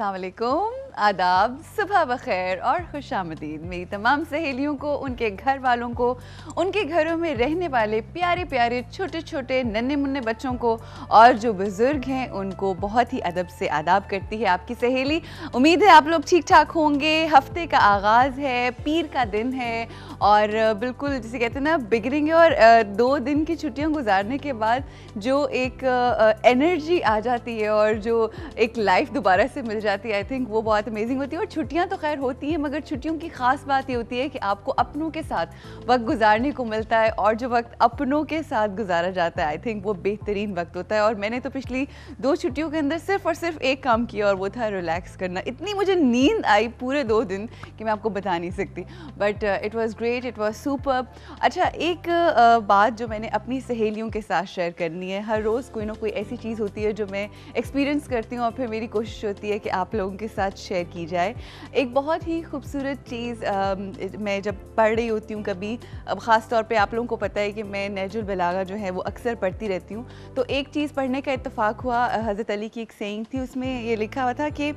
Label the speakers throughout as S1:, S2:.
S1: असलकुम आदाब, सुबह बखैर और खुश आमदीद मेरी तमाम सहेलियों को, उनके घर वालों को, उनके घरों में रहने वाले प्यारे प्यारे छोटे छोटे नन्हे मुन्ने बच्चों को और जो बुज़ुर्ग हैं, उनको बहुत ही अदब से आदाब करती है आपकी सहेली। उम्मीद है आप लोग ठीक ठाक होंगे। हफ़्ते का आगाज़ है, पीर का दिन है और बिल्कुल जिसे कहते हैं ना, बिगड़ेंगे और दो दिन की छुट्टियाँ गुजारने के बाद जो एक एनर्जी आ जाती है और जो एक लाइफ दोबारा से मिल जाती है, आई थिंक वो बहुत अमेजिंग होती है और छुट्टियाँ तो खैर होती हैं मगर छुट्टियों की ख़ास बात ये होती है कि आपको अपनों के साथ वक्त गुजारने को मिलता है और जो वक्त अपनों के साथ गुजारा जाता है आई थिंक वो बेहतरीन वक्त होता है। और मैंने तो पिछली दो छुट्टियों के अंदर सिर्फ़ और सिर्फ़ एक काम किया और वो था रिलैक्स करना। इतनी मुझे नींद आई पूरे दो दिन कि मैं आपको बता नहीं सकती। But it was great it was super अच्छा एक uh, बात जो मैंने अपनी सहेलियों के साथ शेयर करनी है। हर रोज़ कोई ना कोई ऐसी चीज़ होती है जो मैं एक्सपीरियंस करती हूँ और फिर मेरी कोशिश होती है कि आप लोगों के साथ शेयर की जाए। एक बहुत ही खूबसूरत चीज़ मैं जब पढ़ रही होती हूँ कभी, अब ख़ास तौर पे आप लोगों को पता है कि मैं नजुल बलागा जो है वो अक्सर पढ़ती रहती हूँ। तो एक चीज़ पढ़ने का इतफ़ाक़ हुआ हज़रत अली की एक सेंग थी, उसमें ये लिखा हुआ था कि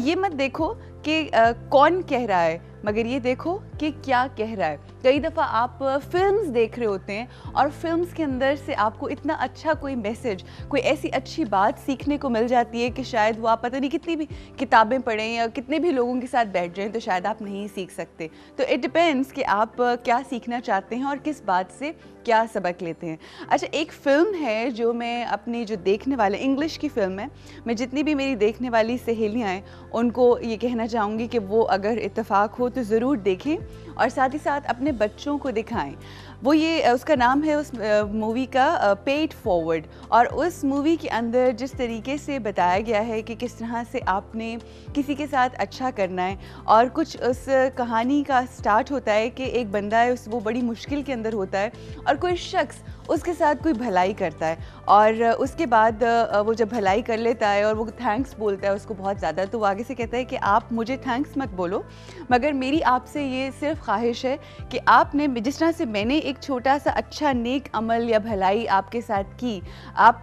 S1: ये मत देखो कि कौन कह रहा है? मगर ये देखो कि क्या कह रहा है। कई दफ़ा आप फिल्म्स देख रहे होते हैं और फिल्म्स के अंदर से आपको इतना अच्छा कोई मैसेज कोई ऐसी अच्छी बात सीखने को मिल जाती है कि शायद वो आप पता नहीं कितनी भी किताबें पढ़ें या कितने भी लोगों के साथ बैठ जाएँ तो शायद आप नहीं सीख सकते। तो इट डिपेंड्स कि आप क्या सीखना चाहते हैं और किस बात से क्या सबक लेते हैं। अच्छा एक फ़िल्म है जो मैं अपनी जो देखने वाले इंग्लिश की फ़िल्म है, मैं जितनी भी मेरी देखने वाली सहेलियाँ हैं, उनको ये कहना चाहूँगी कि वो अगर इतफ़ाक़ हो तो ज़रूर देखें और साथ ही साथ अपने बच्चों को दिखाएँ। वो ये उसका नाम है उस मूवी का पेड फॉरवर्ड और उस मूवी के अंदर जिस तरीके से बताया गया है कि किस तरह से आपने किसी के साथ अच्छा करना है, और कुछ उस कहानी का स्टार्ट होता है कि एक बंदा है, उस वो बड़ी मुश्किल के अंदर होता है, और कोई शख्स उसके साथ कोई भलाई करता है। और उसके बाद वो जब भलाई कर लेता है और वो थैंक्स बोलता है उसको बहुत ज़्यादा तो वो आगे से कहता है कि आप मुझे थैंक्स मत बोलो, मगर मेरी आपसे ये सिर्फ़ ख्वाहिश है कि आपने, जिस तरह से मैंने एक छोटा सा अच्छा नेक अमल या भलाई आपके साथ की। आप,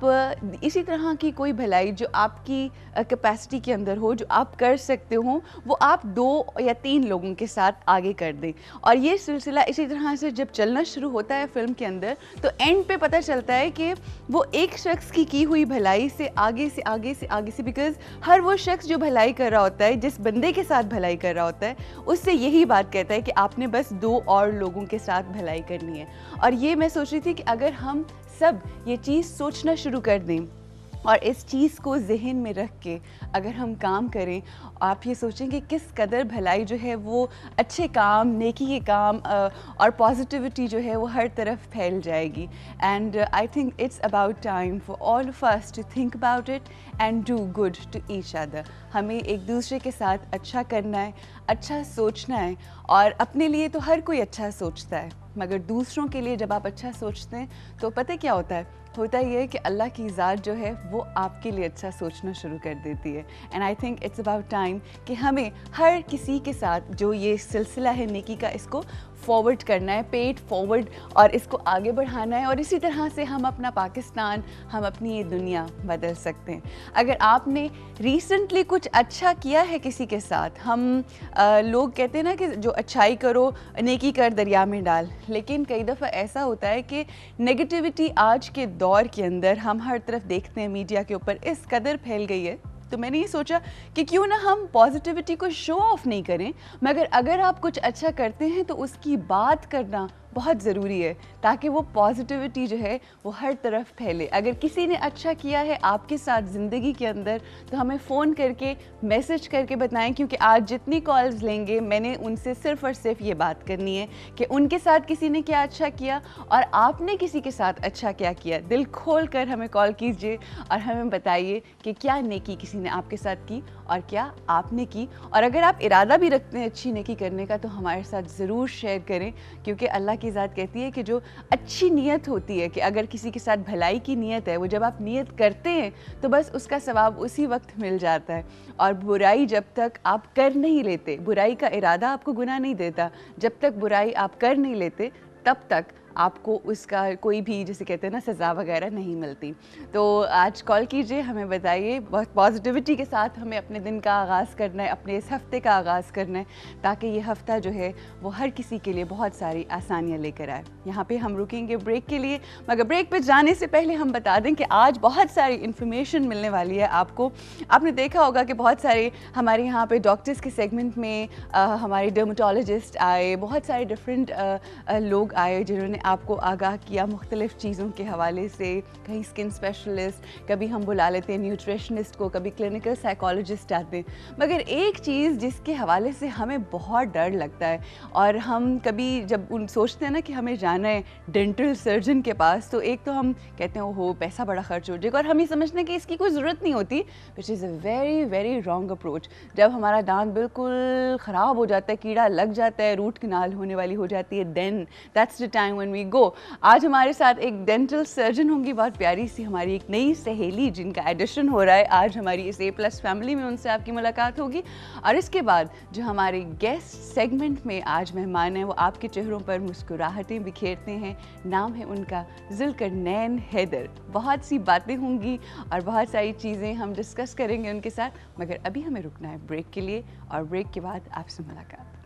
S1: इसी तरह की कोई भलाई जो आपकी कैपेसिटी के अंदर हो, जो आप कर सकते हो, वो आप दो या तीन लोगों के साथ आगे कर दें। और ये सिलसिला इसी तरह से जब चलना शुरू होता है फ़िल्म के अंदर तो एंड पे पता चलता है कि वो एक शख्स की की हुई भलाई से आगे से आगे से आगे, से बिकॉज़ हर वो शख्स जो भलाई कर रहा होता है, जिस बंदे के साथ भलाई कर रहा होता है, उससे यही बात कहता है कि आपने बस दो और लोगों के साथ भलाई करनी है। और ये मैं सोच रही थी कि अगर हम सब ये चीज़ सोचना शुरू कर दें और इस चीज़ को जहन में रख के अगर हम काम करें, आप ये सोचें कि किस कदर भलाई जो है वो अच्छे काम, नेकी के काम और पॉजिटिविटी जो है वो हर तरफ़ फैल जाएगी। And I think it's about time for all of us to think about it and do good to each other हमें एक दूसरे के साथ अच्छा करना है अच्छा सोचना है, और अपने लिए तो हर कोई अच्छा सोचता है, मगर दूसरों के लिए जब आप अच्छा सोचते हैं तो पता क्या होता है? होता ये है कि अल्लाह की ज़ात जो है वो आपके लिए अच्छा सोचना शुरू कर देती है। And I think it's about time कि हमें हर किसी के साथ जो ये सिलसिला है नेकी का इसको फॉरवर्ड करना है पेट फॉरवर्ड और इसको आगे बढ़ाना है। और इसी तरह से हम अपना पाकिस्तान हम अपनी ये दुनिया बदल सकते हैं। अगर आपने रिसेंटली कुछ अच्छा किया है किसी के साथ हम आ, लोग कहते हैं ना कि जो अच्छाई करो नेकी कर दरिया में डाल। लेकिन कई दफ़ा ऐसा होता है कि नेगेटिविटी आज के दौर के अंदर हम हर तरफ़ देखते हैं मीडिया के ऊपर, इस कदर फैल गई है। तो मैंने ये सोचा कि क्यों ना हम पॉजिटिविटी को शो ऑफ़ नहीं करें, मगर अगर आप कुछ अच्छा करते हैं तो उसकी बात करना बहुत ज़रूरी है ताकि वो पॉजिटिविटी जो है, वो हर तरफ़ फैले। अगर किसी ने अच्छा किया है आपके साथ ज़िंदगी के अंदर तो हमें फ़ोन करके मैसेज करके बताएँ, क्योंकि आज जितनी कॉल्स लेंगे, मैंने उनसे सिर्फ़ और सिर्फ़ ये बात करनी है कि उनके साथ किसी ने क्या अच्छा किया और आपने किसी के साथ अच्छा क्या किया। दिल खोल कर हमें कॉल कीजिए और हमें बताइए कि क्या नेकी किसी ने आपके साथ की और क्या आपने की? और अगर आप इरादा भी रखते हैं अच्छी नेकी करने का तो हमारे साथ ज़रूर शेयर करें, क्योंकि अल्लाह की ज़ात कहती है कि जो अच्छी नीयत होती है, कि अगर किसी के साथ भलाई की नीयत है, वो जब आप नीयत करते हैं तो बस उसका सवाब उसी वक्त मिल जाता है। और बुराई जब तक आप कर नहीं लेते, बुराई का इरादा आपको गुना नहीं देता, जब तक बुराई आप कर नहीं लेते, तब तक आपको उसका कोई भी जैसे कहते हैं ना सज़ा वगैरह नहीं मिलती। तो आज कॉल कीजिए हमें बताइए बहुत पॉजिटिविटी के साथ हमें अपने दिन का आगाज़ करना है अपने इस हफ़्ते का आगाज़ करना है ताकि ये हफ़्ता जो है वो हर किसी के लिए बहुत सारी आसानियाँ लेकर आए। यहाँ पर हम रुकेंगे ब्रेक के लिए मगर ब्रेक पर जाने से पहले हम बता दें कि आज बहुत सारी इन्फॉर्मेशन मिलने वाली है आपको। आपने देखा होगा कि बहुत सारे हमारे यहाँ पे डॉक्टर्स के सेगमेंट में आ, हमारे डर्माटोलॉजिस्ट आए बहुत सारे डिफरेंट लोग आए जिन्होंने आपको आगाह किया मुख्तलिफ़ चीज़ों के हवाले से। कहीं स्किन स्पेशलिस्ट कभी हम बुला लेते हैं न्यूट्रिशनिस्ट को, कभी क्लिनिकल साइकोलॉजिस्ट आते हैं। मगर एक चीज़ जिसके हवाले से हमें बहुत डर लगता है और हम कभी जब उन सोचते हैं ना कि हमें जाना है डेंटल सर्जन के पास तो एक तो हम कहते हैं, ओहो, पैसा बड़ा खर्च हो जाएगा। और हम ये समझते हैं कि इसकी कोई ज़रूरत नहीं होती which is a very very wrong approach जब हमारा दांत बिल्कुल ख़राब हो जाता है, कीड़ा लग जाता है रूट कनाल होने वाली हो जाती है then that's the time when we go आज हमारे साथ एक डेंटल सर्जन होंगी, बहुत प्यारी सी हमारी एक नई सहेली जिनका एडिशन हो रहा है। आज हमारी इस ए प्लस फैमिली में उनसे आपकी मुलाकात होगी। और इसके बाद जो हमारे गेस्ट सेगमेंट में आज मेहमान हैं, वो आपके चेहरों पर मुस्कुराहटें बिखेरते हैं। नाम है उनका जुलकर नैन हैदर। बहुत सी बातें होंगी और बहुत सारी चीज़ें हम डिस्कस करेंगे उनके साथ। मगर अभी हमें रुकना है ब्रेक के लिए और ब्रेक के बाद आपसे मुलाकात।